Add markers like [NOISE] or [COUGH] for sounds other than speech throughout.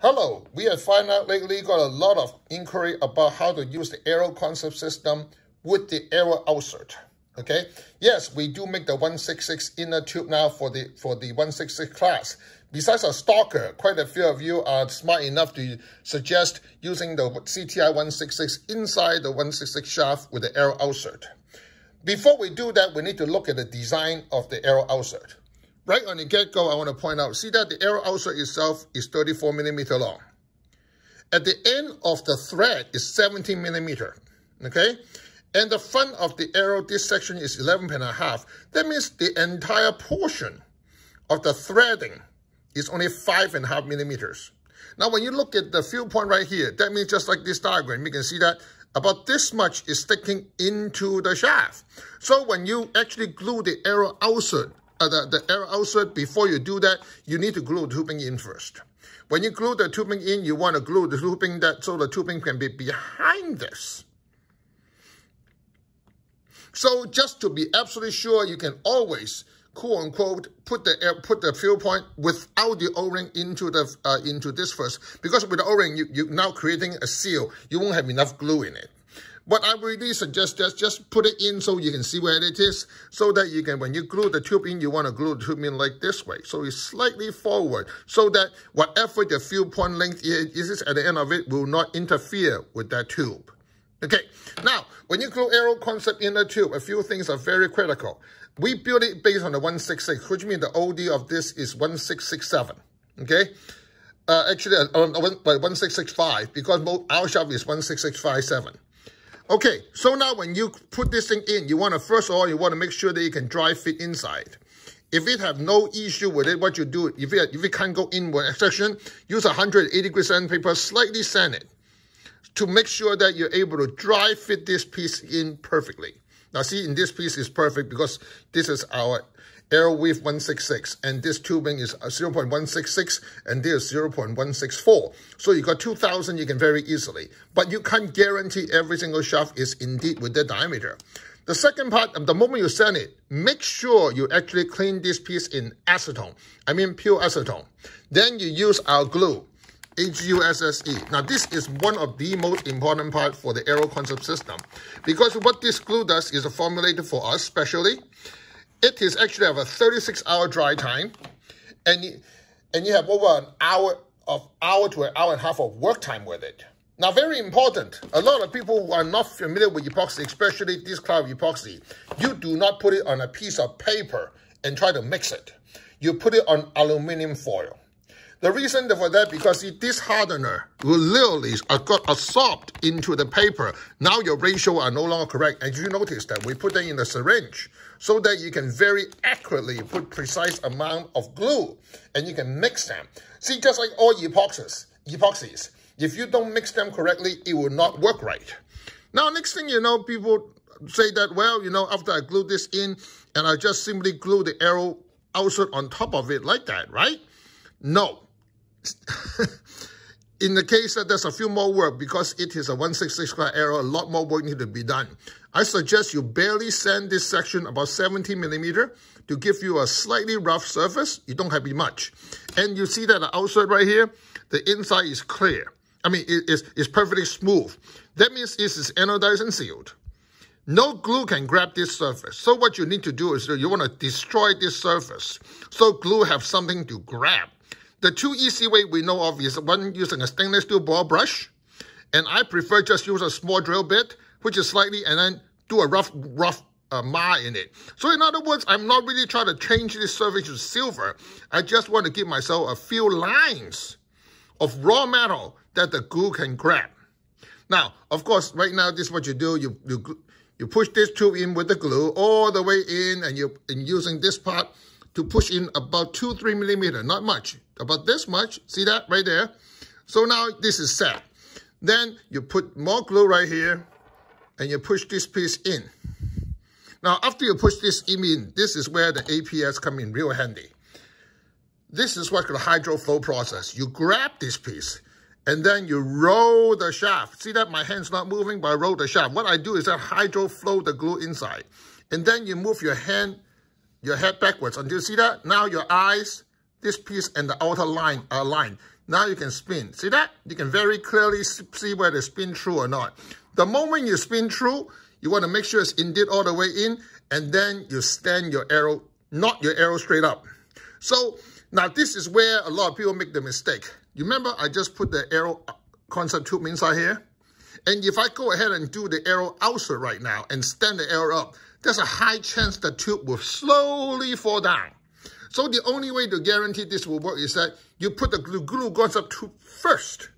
Hello, we have found out lately got a lot of inquiry about how to use the Aero concept system with the Aero outsert. Okay, yes, we do make the 166 inner tube now for the for the 166 class. Besides a stalker, quite a few of you are smart enough to suggest using the CTI 166 inside the 166 shaft with the Aero outsert. Before we do that, we need to look at the design of the Aero outsert. Right on the get-go, I want to point out, see that the Aero outsert itself is 34 millimeter long. At the end of the thread is 17 millimeter, okay? And the front of the arrow, this section is 11 and a half. That means the entire portion of the threading is only five and a half millimeters. Now, when you look at the field point right here, that means just like this diagram, you can see that about this much is sticking into the shaft. So when you actually glue the Aero outsert, uh, the, the outsert, before you do that, you need to glue the tubing in first. When you glue the tubing in, you want to glue the tubing that so the tubing can be behind this. So just to be absolutely sure, you can always quote unquote put the air, put the field point without the o-ring into the uh, into this first because with the o-ring you you now creating a seal you won't have enough glue in it what I really suggest just just put it in so you can see where it is so that you can when you glue the tube in you want to glue the tube in like this way so it's slightly forward so that whatever the field point length is at the end of it will not interfere with that tube Okay, now, when you glue Aero concept in the tube, a few things are very critical. We build it based on the 166, which means the OD of this is 1667, okay? Uh, actually, uh, uh 1665, because our shaft is 16657. Okay, so now when you put this thing in, you want to, first of all, you want to make sure that you can dry fit inside. If it have no issue with it, what you do, if it, if it can't go in one section, use 180 degree sandpaper, slightly sand it to make sure that you're able to dry fit this piece in perfectly. Now see, in this piece is perfect because this is our Aerowave 166 and this tubing is uh, 0.166 and this is 0.164. So you got 2000 you can very easily, but you can't guarantee every single shaft is indeed with that diameter. The second part, of the moment you sand it, make sure you actually clean this piece in acetone. I mean pure acetone. Then you use our glue. HUSSE. Now, this is one of the most important part for the Aero concept system because what this glue does is formulated for us specially. It is actually have a 36-hour dry time, and you, and you have over an hour of hour to an hour and a half of work time with it. Now, very important, a lot of people who are not familiar with epoxy, especially this kind of epoxy, you do not put it on a piece of paper and try to mix it. You put it on aluminum foil. The reason for that, because this hardener will literally got absorbed into the paper. Now your ratio are no longer correct. And you notice that we put them in the syringe so that you can very accurately put precise amount of glue and you can mix them. See, just like all epoxies, epoxies, if you don't mix them correctly, it will not work right. Now, next thing you know, people say that, well, you know, after I glue this in and I just simply glue the Aero outsert on top of it like that, right? No, [LAUGHS] in the case that there's a few more work, because it is a 166 square Aero, a lot more work need to be done. I suggest you barely sand this section about 70 millimeter to give you a slightly rough surface. You don't have to be much. And you see that the outside right here, the inside is clear. I mean, it is it's perfectly smooth. That means this is anodized and sealed. No glue can grab this surface. So what you need to do is you want to destroy this surface. So glue have something to grab. The two easy way we know of is one using a stainless steel ball brush, and I prefer just use a small drill bit, which is slightly, and then do a rough, rough uh, ma in it. So in other words, I'm not really trying to change this surface to silver. I just want to give myself a few lines of raw metal that the glue can grab. Now, of course, right now, this is what you do. You, you, you push this tube in with the glue all the way in, and you're and using this part to push in about two, three millimeter, not much, about this much. See that right there? So now this is set. Then you put more glue right here and you push this piece in. Now, after you push this in, this is where the APS come in real handy. This is what the hydro flow process. You grab this piece and then you roll the shaft. See that my hand's not moving, but I roll the shaft. What I do is I hydro flow the glue inside. And then you move your hand your head backwards. Do you see that? Now your eyes, this piece and the outer line are aligned. Now you can spin. See that? You can very clearly see whether it's spin through or not. The moment you spin through, you want to make sure it's indeed all the way in, and then you stand your arrow, not your arrow straight up. So now this is where a lot of people make the mistake. You remember I just put the arrow uh, concept tube inside here? And if I go ahead and do the Aero outsert right now and stand the arrow up, there's a high chance the tube will slowly fall down. So the only way to guarantee this will work is that you put the glue, glue concept tube first.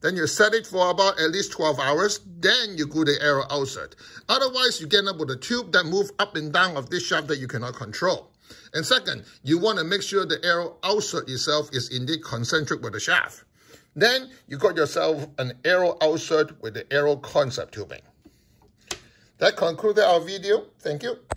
Then you set it for about at least 12 hours. Then you glue the Aero outsert. Otherwise, you end up with a tube that move up and down of this shaft that you cannot control. And second, you want to make sure the Aero outsert itself is indeed concentric with the shaft. Then you got yourself an Aero outsert with the arrow concept tubing. That concluded our video. Thank you.